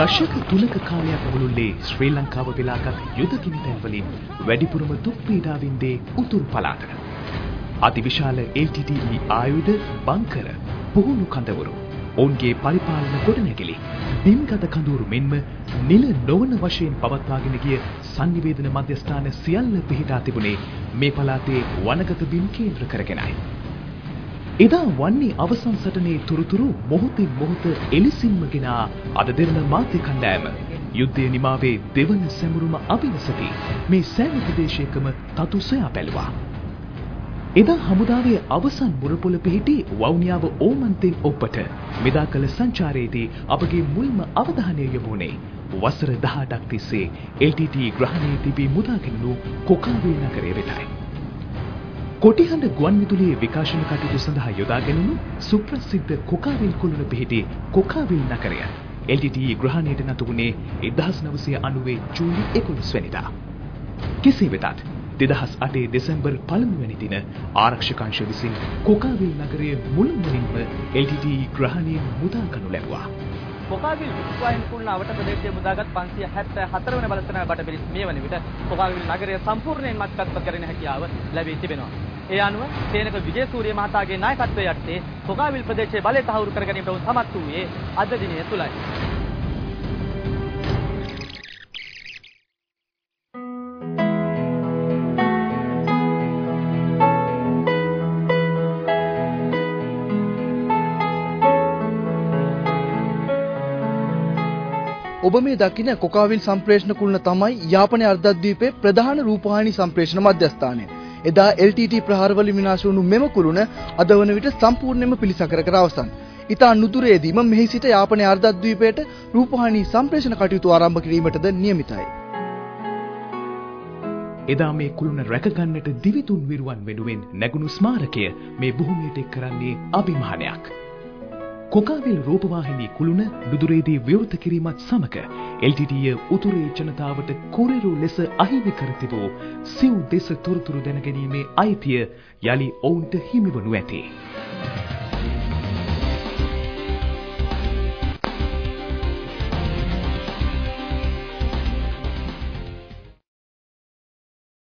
දශක තුනක කාලයක් මුළුල්ලේ ශ්‍රී ලංකාව වෙලාගත් යුද ගිනිතැන්වලින් වැඩිපුරම දුක් පීඩා වින්දේ උතුරු පළාත. අතිවිශාල LTTE ආයුධ බංකර පුහුණු කඳවුරු ඔවුන්ගේ පරිපාලන ගොඩනැගිලි බිම්ගත කඳවුරු මෙන්ම නිල නොවන වශයෙන් පවත්වාගෙන ගිය සංනිවේදන මධ්‍යස්ථාන සියල්ල පිහිටා තිබුණේ මේ පළාතේ වනගත බිම් කේන්ද්‍ර කරගෙනයි. එදා වන්නේ අවසන් සටනේ තුරුතුරු මොහොතින් මොහොත එලිසින්ම ගෙනා අද දෙරණ මාධ්‍ය කණ්ඩායම යුද්ධය නිමාවේ දෙවන සැමුරුම අභිවසති මේ සෑම ප්‍රදේශයකම තතු සොයා බැලුවා. එදා හමුදාවේ අවසන් මුරපොළ පිහිටි වවුනියාව ඕමන්තෙන් ඔබ්බට මෙදා කළ සංචාරයේදී අපගේ මුල්ම අවධානය යොමු වුණේ වසර 18ක් තිස්සේ LTT ග්‍රහණයේ තිබී මුදාගෙනු කොකාවේ නගරය වෙතයි. කොටිහඬ ගුවන් විදුලියේ විකාශන කටයුතු සඳහා යොදා ගැනුණු සුප්‍රසිද්ධ කොකාවිල් කුළුණ පිහිටි කොකාවිල් නගරය LTTE ග්‍රහණයට නතු වුණේ 1990 ජූලි 11 වෙනිදා. කෙසේ වෙතත් 2008 දෙසැම්බර් පළමුවැනි දින ආරක්ෂකංශ විසින් කොකාවිල් නගරය මුළුමනින්ම LTTE ග්‍රහණයෙන් මුදා ගනු ලැබුවා. කොකාවිල් විශ්වායන් කුල්න අවට ප්‍රදේශයේ මුදාගත් 574 වන බලතන බට පිළිස් මේ වන විට කොකාවිල් නගරය සම්පූර්ණයෙන් මත්පත් කරගෙන හැකියාව ලැබී තිබෙනවා. ඒ අනුව සේනක විජේසූරිය මහතාගේ නායකත්වය යටතේ කොකාවිල් ප්‍රදේශයේ බලය තහවුරු කර ගැනීමට උන් සමත් වූයේ අද දිනය තුලයි. ඔබ මේ දකින කොකාවිල් සම්ප්‍රේෂණ කුලන තමයි යාපනයේ අර්ධද්වීපයේ ප්‍රධාන රූපවාහිනී සම්ප්‍රේෂණ මධ්‍යස්ථානය. එදා LTT ප්‍රහාරවලින් විනාශ වුණු මෙම කුළුණ අද වන විට සම්පූර්ණයෙන්ම පිළිසකර කර අවසන්. ඉතා නුදුරේදීම මෙහි සිට යාපනයේ අර්ධද්වීපයට රූපවාහිනී සම්ප්‍රේෂණ කටයුතු ආරම්භ කිරීමටද නියමිතයි. එදා මේ කුළුණ රැකගන්නට දිවිතුන් විරුවන් වෙනුවෙන් නැගුණු ස්මාරකය මේ භූමියට එක් කරන්නේ අභිමානයක්. කොකාවිල් රූපවාහිනී කුළුණ නුදුරේදී විවෘත කිරීමත් සමග LTTය උතුරේ ජනතාවට කොරෙරු ලෙස අහිමි කර තිබූ සිව් දෙස තොරතුරු දැනගැනීමේ අයිතිය යළි ඔවුන්ට හිමිවනු ඇතේ.